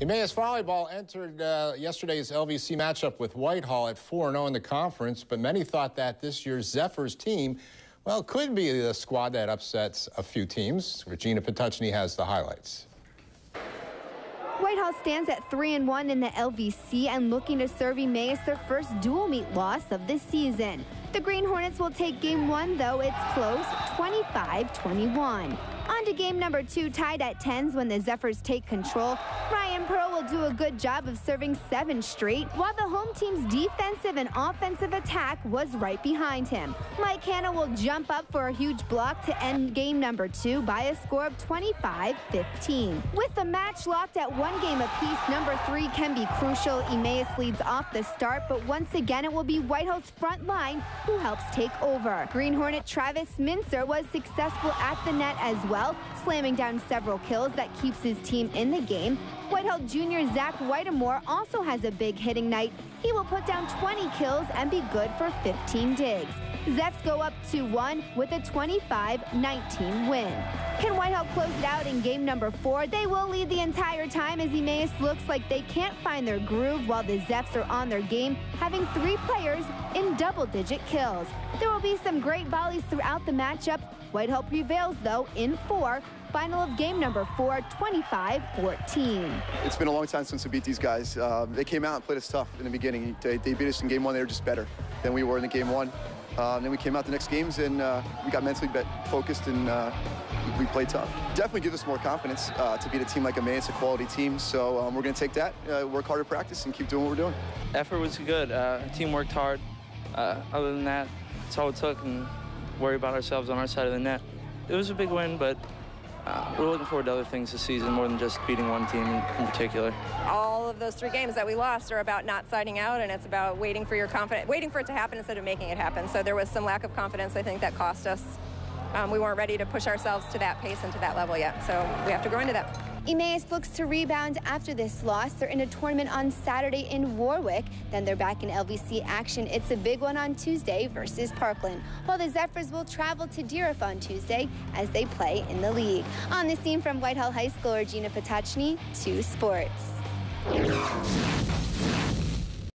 Emmaus Volleyball entered uh, yesterday's LVC matchup with Whitehall at 4-0 in the conference, but many thought that this year's Zephyrs team, well, could be the squad that upsets a few teams. Regina Patuchny has the highlights. Whitehall stands at 3 and 1 in the LVC and looking to serve Emmaus their first dual meet loss of the season. The Green Hornets will take game one, though it's close 25 21. On to game number two, tied at 10s when the Zephyrs take control. Ryan Pearl will do a good job of serving seven straight, while the home team's defensive and offensive attack was right behind him. Mike Hanna will jump up for a huge block to end game number two by a score of 25-15. With the match locked at one game apiece, number three can be crucial. Emmaus leads off the start, but once again it will be Whitehall's front line who helps take over. Green Hornet Travis Mincer was successful at the net as well well, slamming down several kills that keeps his team in the game. Whitehall junior Zach Whitemore also has a big hitting night. He will put down 20 kills and be good for 15 digs. Zepps go up 2-1 with a 25-19 win. Can Whitehall close it out in game number four? They will lead the entire time as Emmaus looks like they can't find their groove while the Zepps are on their game, having three players in double-digit kills. There will be some great volleys throughout the matchup. White Whitehall prevails, though, in four. Final of game number four, 25-14. It's been a long time since we beat these guys. Uh, they came out and played us tough in the beginning. They, they beat us in game one. They were just better than we were in the game one. Um, then we came out the next games and uh, we got mentally focused and uh, we played tough. Definitely gives us more confidence uh, to beat a team like a man. It's a quality team, so um, we're going to take that, uh, work harder practice, and keep doing what we're doing. Effort was good. Uh, team worked hard. Uh, other than that, that's all it took, and worry about ourselves on our side of the net. It was a big win, but uh, we're looking forward to other things this season more than just beating one team in, particular. All of those three games that we lost are about not siding out, and it's about waiting for your confidence, waiting for it to happen instead of making it happen. So there was some lack of confidence, I think, that cost us. Um, we weren't ready to push ourselves to that pace and to that level yet, so we have to grow into that. Emmaus looks to rebound after this loss. They're in a tournament on Saturday in Warwick. Then they're back in LVC action. It's a big one on Tuesday versus Parkland. While the Zephyrs will travel to Dieruff on Tuesday as they play in the league. On the scene from Whitehall High School, Regina Patuchny, 2 Sports.